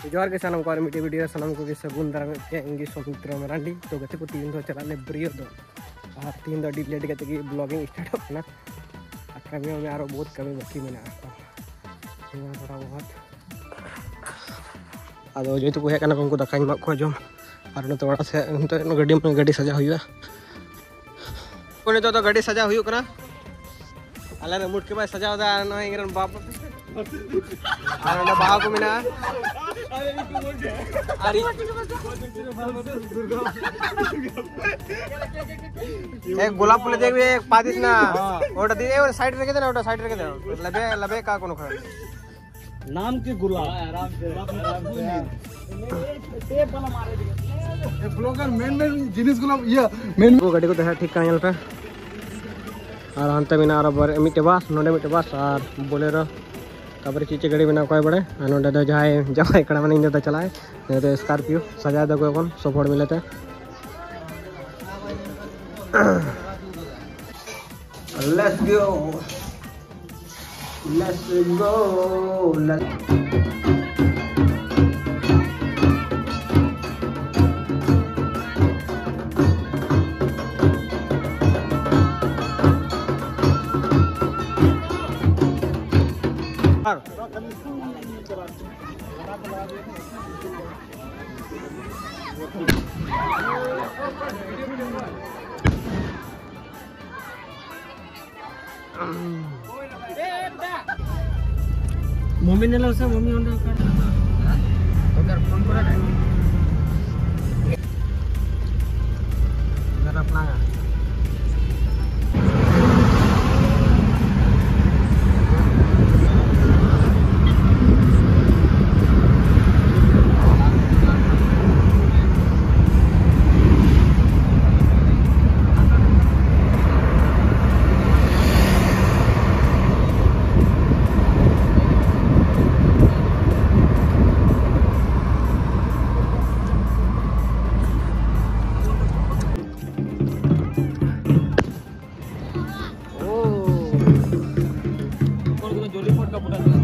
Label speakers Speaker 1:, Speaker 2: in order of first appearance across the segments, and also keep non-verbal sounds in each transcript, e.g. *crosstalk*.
Speaker 1: जोहार के सानम को मिट्टी वीडियो सानम को सगुन दाराम पे इंगी सौमित्र मरांडी तो गते को तीन दो चला ले ब्रियो दो और तीन दो डिलेट गते की ब्लॉगिंग स्टार्ट अपना कमी में आरो बहुत कमी बाकी में थोड़ा बहुत अदो जो तो को हेकना उनको दकाኝ मा को जम और न तो से तो गाड़ी में गाड़ी सजा हुआ कोने तो गाड़ी सजा कना अल्लाह ने मुट के बाप न को मिना अरे। एक गोलाप फूल देख एक पादिस ना। ओटा दे और साइड रखे दे ना ओटा साइड रखे दे लबे लबे का कोनो खा
Speaker 2: नाम के गुलाब। आराम से। ब्लॉगर मेन मेन जिनिस गुलाब ये मेन
Speaker 1: वो गाड़ी को देखा ठीक का यहाँ पे और अंत में ना और मिट्टे बास नोडे मिट्टे बास और बोलेरो। तापर चीचे गाड़ी बना कोई बड़े ना तो जहाँ जहाँ कड़ा मैंने इंजा चलाए नहीं तो स्कॉर्पियो, सजा दे कोई कौन सब मिले थे *clears throat* Let's go. Let's go. Let's... mummy ને લાવશે મમ્મી ઓંડો કર ફોન કરે જરા પ્લાન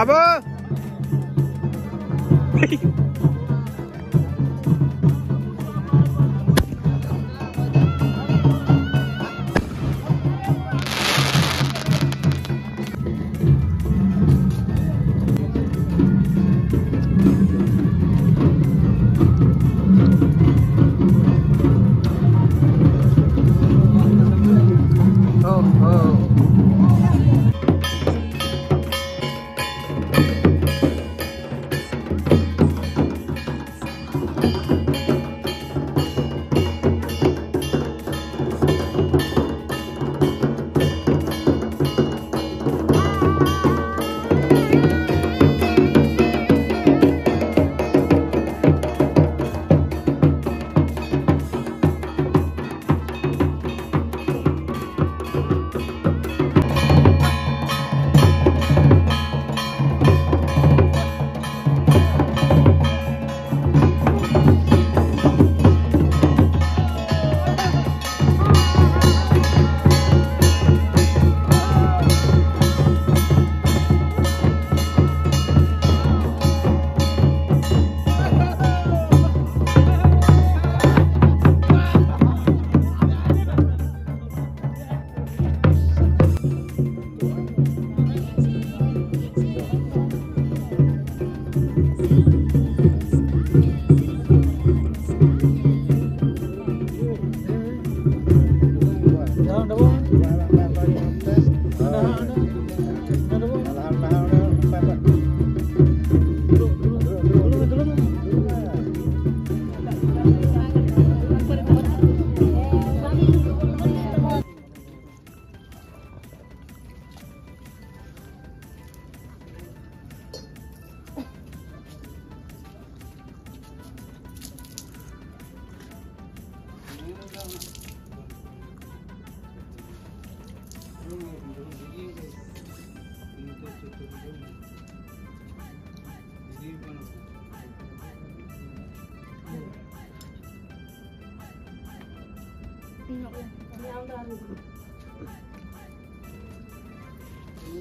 Speaker 1: Baba.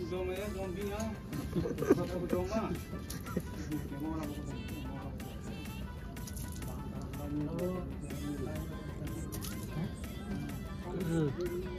Speaker 1: 什么
Speaker 2: 呀？zombie 呀？
Speaker 1: 不是。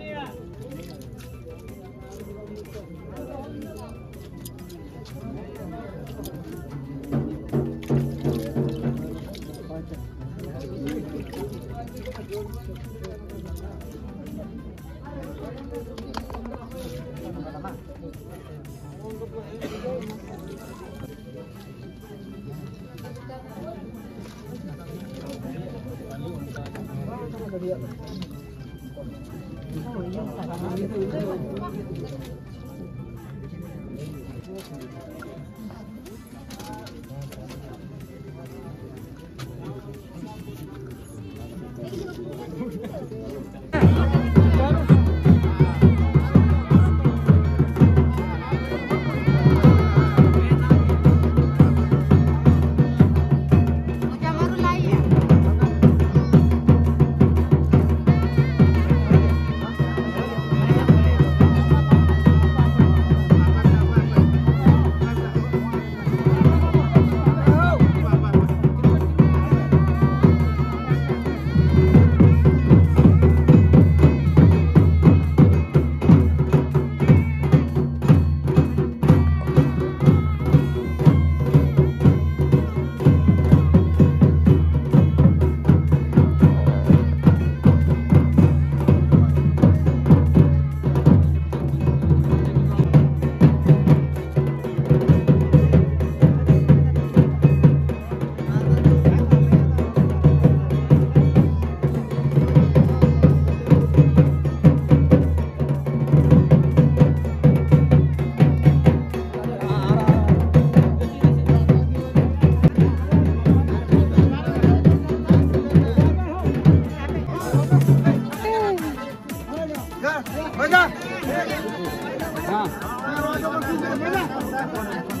Speaker 1: 来
Speaker 3: 来
Speaker 1: 来来。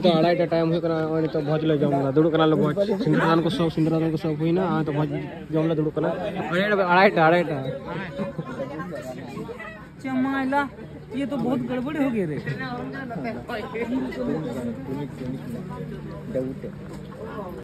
Speaker 1: तो अढ़ाई टाइम हुई और तो भज ले जमला दुड़ु कना लोग सिंदरान को सब सिंदरान को सब हुई ना तो भज जमला दुड़ु कना अढ़ाई अढ़ाई
Speaker 2: चमाइला ये तो बहुत गड़बड़ हो गए रे। *laughs* *laughs*